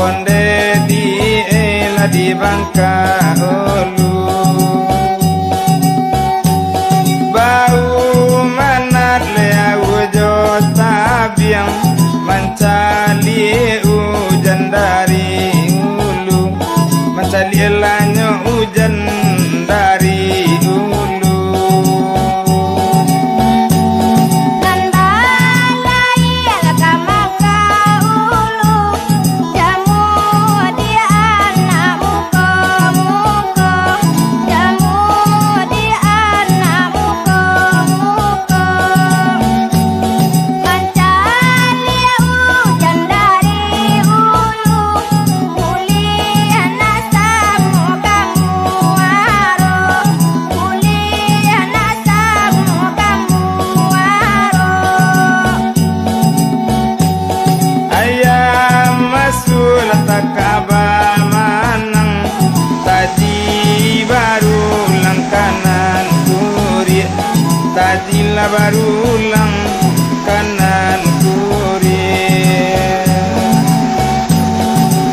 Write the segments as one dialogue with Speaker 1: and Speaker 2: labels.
Speaker 1: di bangka ulu onde di ela di bangka ulu bau manat le awjo tabiang mancali hujan dari ulu mancali lanyo hujan tadi la baru lang kanan kuri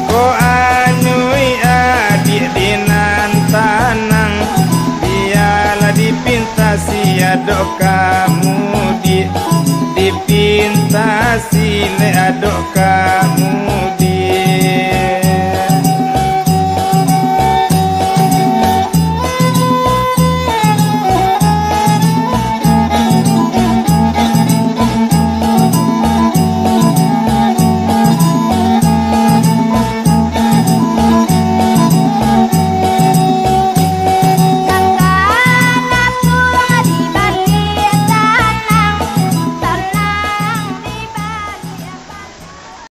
Speaker 1: ko anyui adik dinan tanang biarlah dipintasi adok kamu di dipintasi le adok kamu